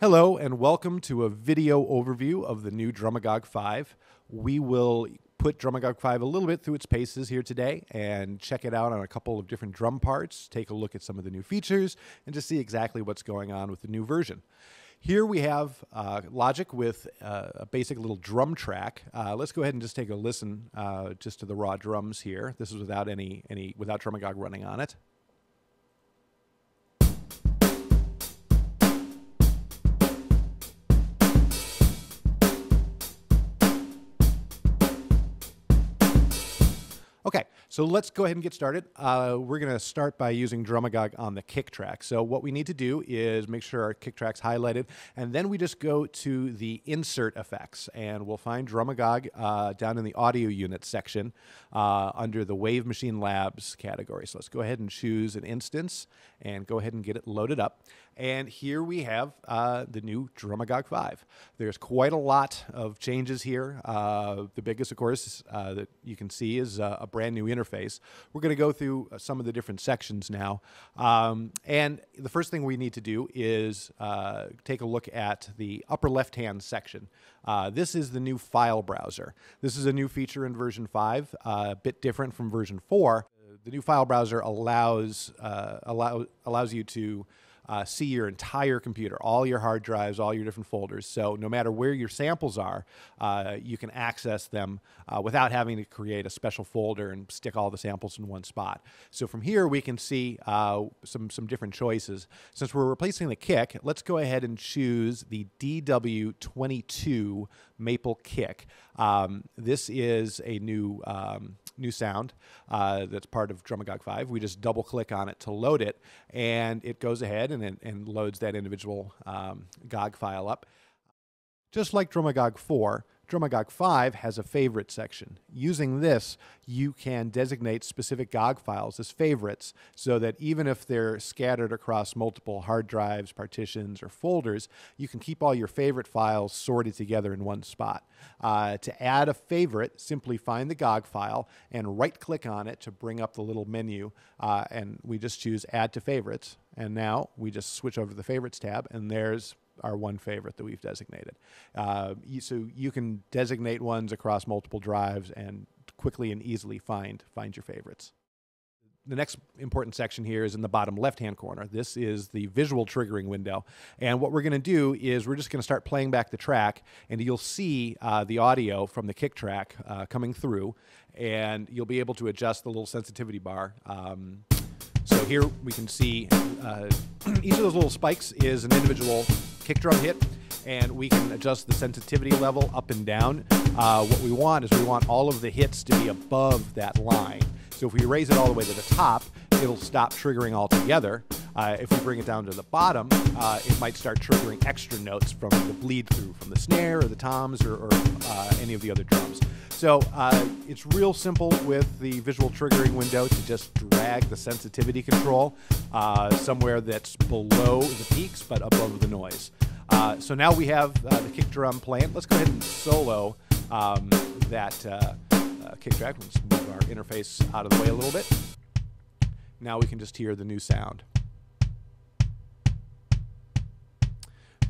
Hello, and welcome to a video overview of the new Drumagog 5. We will put Drumagog 5 a little bit through its paces here today and check it out on a couple of different drum parts, take a look at some of the new features, and just see exactly what's going on with the new version. Here we have uh, Logic with uh, a basic little drum track. Uh, let's go ahead and just take a listen uh, just to the raw drums here. This is without any, any without Drumagog running on it. So let's go ahead and get started. Uh, we're going to start by using Drumagog on the kick track. So what we need to do is make sure our kick track's highlighted, and then we just go to the insert effects, and we'll find Drumagog uh, down in the audio unit section uh, under the Wave Machine Labs category. So let's go ahead and choose an instance and go ahead and get it loaded up. And here we have uh, the new Drumagog 5. There's quite a lot of changes here. Uh, the biggest, of course, uh, that you can see is uh, a brand new interface. We're going to go through uh, some of the different sections now. Um, and the first thing we need to do is uh, take a look at the upper left-hand section. this is the new file browser. This is a new feature in version 5, a bit different from version 4. The new file browser allows, allow, allows you to uh, see your entire computer, all your hard drives, all your different folders. So no matter where your samples are, uh, you can access them uh, without having to create a special folder and stick all the samples in one spot. So from here, we can see uh, some, some different choices. Since we're replacing the kick, let's go ahead and choose the DW22 Maple Kick. Um, this is a new um, new sound uh, that's part of Drumagog 5. We just double click on it to load it, and it goes ahead and, and loads that individual um, GOG file up. Just like Drumagog 4, Drumagog 5 has a favorite section. Using this, you can designate specific GOG files as favorites so that even if they're scattered across multiple hard drives, partitions, or folders, you can keep all your favorite files sorted together in one spot. Uh, to add a favorite, simply find the GOG file and right click on it to bring up the little menu, uh, and we just choose Add to Favorites. And now we just switch over to the Favorites tab, and there's our one favorite that we've designated. Uh, so you can designate ones across multiple drives and quickly and easily find find your favorites. The next important section here is in the bottom left-hand corner. This is the visual triggering window. And what we're going to do is we're just going to start playing back the track, and you'll see uh, the audio from the kick track uh, coming through, and you'll be able to adjust the little sensitivity bar. Um, so here we can see uh, each of those little spikes is an individual kick drum hit, and we can adjust the sensitivity level up and down. Uh, what we want is we want all of the hits to be above that line. So if we raise it all the way to the top, it'll stop triggering altogether. Uh, if we bring it down to the bottom, uh, it might start triggering extra notes from the bleed through from the snare or the toms or, or uh, any of the other drums. So uh, it's real simple with the visual triggering window to just drag the sensitivity control uh, somewhere that's below the peaks but above the noise. So now we have the kick drum playing. Let's go ahead and solo um, that uh, uh, kick track. Let's move our interface out of the way a little bit. Now we can just hear the new sound.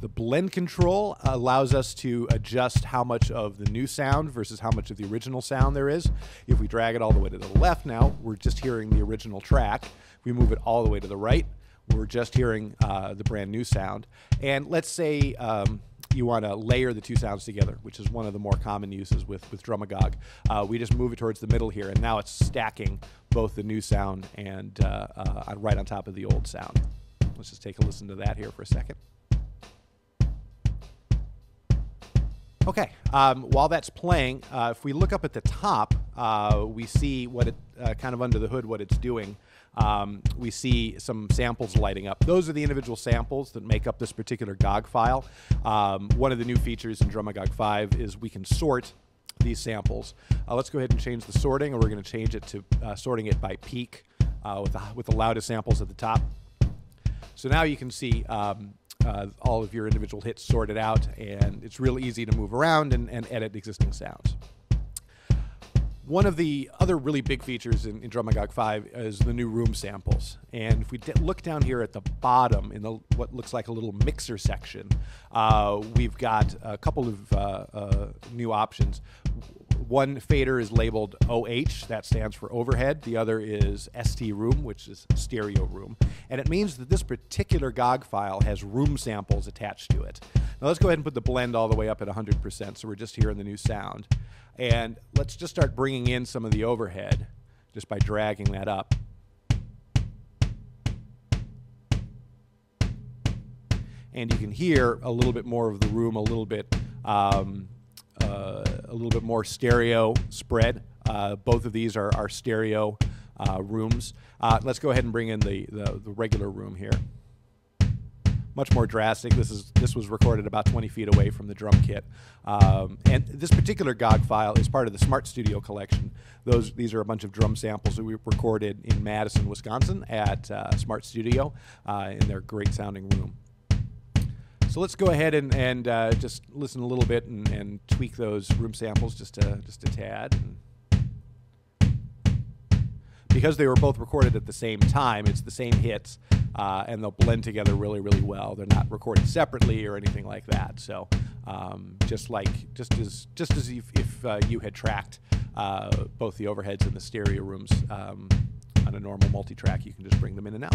The blend control allows us to adjust how much of the new sound versus how much of the original sound there is. If we drag it all the way to the left now, we're just hearing the original track. If we move it all the way to the right, we're just hearing uh, the brand new sound. And let's say um, you want to layer the two sounds together, which is one of the more common uses with, with Drumagog. Uh, we just move it towards the middle here, and now it's stacking both the new sound and uh, uh right on top of the old sound. Let's just take a listen to that here for a second. Okay, um, while that's playing, uh, if we look up at the top, uh, we see what it, uh, kind of under the hood, what it's doing. Um, we see some samples lighting up. Those are the individual samples that make up this particular GOG file. Um, one of the new features in Drumagog 5 is we can sort these samples. Uh, let's go ahead and change the sorting, and we're going to change it to uh, sorting it by peak uh, with, the, with the loudest samples at the top. So now you can see um, uh, all of your individual hits sorted out, and it's real easy to move around and, and edit existing sounds. One of the other really big features in, in Drumagog 5 is the new room samples. And if we look down here at the bottom in the what looks like a little mixer section, uh, we've got a couple of uh, uh, new options. One fader is labeled OH, that stands for overhead. The other is ST room, which is stereo room. And it means that this particular GOG file has room samples attached to it. Now let's go ahead and put the blend all the way up at 100%, so we're just hearing the new sound. And let's just start bringing in some of the overhead just by dragging that up. And you can hear a little bit more of the room, a little bit, um, uh, a little bit more stereo spread. Uh, both of these are, are stereo uh, rooms. Uh, let's go ahead and bring in the, the, the regular room here much more drastic. This is this was recorded about 20 feet away from the drum kit, um, and this particular GOG file is part of the Smart Studio collection. Those these are a bunch of drum samples that we recorded in Madison, Wisconsin, at uh, Smart Studio uh, in their great sounding room. So let's go ahead and, and uh, just listen a little bit and, and, tweak those room samples just a, just a tad. Because they were both recorded at the same time, it's the same hits, uh, and they'll blend together really, really well. They're not recorded separately or anything like that. So, um, just like just as just as if, if uh, you had tracked uh, both the overheads and the stereo rooms um, on a normal multi-track, you can just bring them in and out.